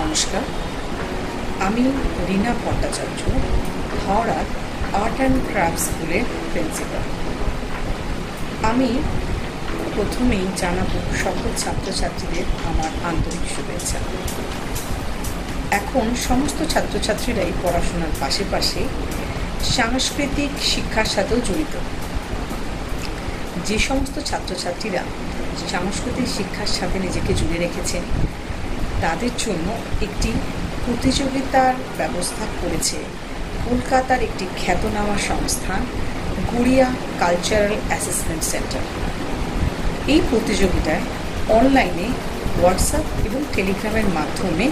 নমস্কার। আমি রীনা ভট্টাচার্য হাওড়ার আর্ট অ্যান্ড ক্রাফট স্কুলের প্রিন্সিপাল আমি প্রথমেই জানাব সকল ছাত্রছাত্রীদের আমার আন্তরিক শুভেচ্ছা। এখন সমস্ত ছাত্রছাত্রীরাই পড়াশোনার পাশে সাংস্কৃতিক শিক্ষার সাথেও জড়িত। যে সমস্ত ছাত্রছাত্রীরা সাংস্কৃতিক শিক্ষার সাথে নিজেকে জুড়ে রেখেছেন তাদের জন্য একটি প্রতিযোগিতার ব্যবস্থা করেছে। কলকাতার একটি খ্যাতনামা সংস্থা গুড়িয়া কালচারাল অ্যাসেসমেন্ট সেন্টার। এই প্রতিযোগিতায় অনলাইনে হোয়াটসঅ্যাপ এবং টেলিগ্রামের মাধ্যমে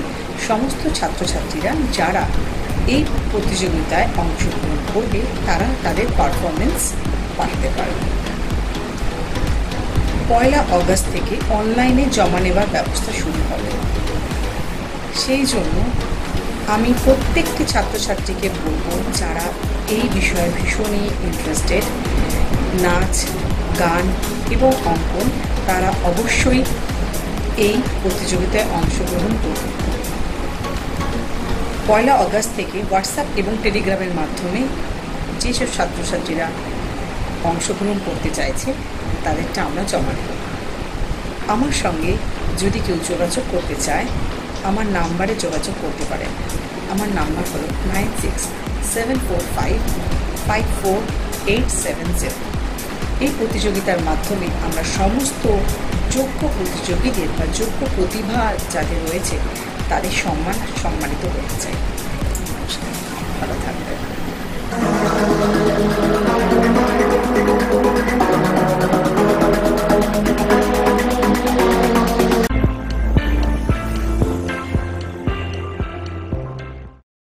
সমস্ত ছাত্রছাত্রীরা যারা এই প্রতিযোগিতায় অংশগ্রহণ করবে, তারা তাদের পারফরমেন্স পাঠাতে পারবে। পয়লা অগস্ট থেকে অনলাইনে জমা নেওয়ার ব্যবস্থা শুরু হবে। সেই জন্য আমি প্রত্যেকটি ছাত্রছাত্রীকে বলব যারা এই বিষয়ে ভীষণই ইন্টারেস্টেড নাচ, গান এবং অঙ্কন, তারা অবশ্যই এই প্রতিযোগিতায় অংশগ্রহণ করবে পয়লা অগস্ট থেকে হোয়াটসঅ্যাপ এবং টেলিগ্রামের মাধ্যমে যেসব ছাত্রছাত্রীরা অংশগ্রহণ করতে চাইছে, তাদেরটা আমরা জমা নেব আমার সঙ্গে যদি কেউ যোগাযোগ করতে চায় আমার নাম্বারে যোগাযোগ করতে পারেন। আমার নাম্বার হলো nine six, seven four five five four, eight seven zero. এই প্রতিযোগিতার মাধ্যমে আমরা সমস্ত যোগ্য প্রতিযোগীদের বা যোগ্য প্রতিভা যাদের রয়েছে, তাদের সম্মান সম্মানিত করতে চাই। ভালো থাকবেন।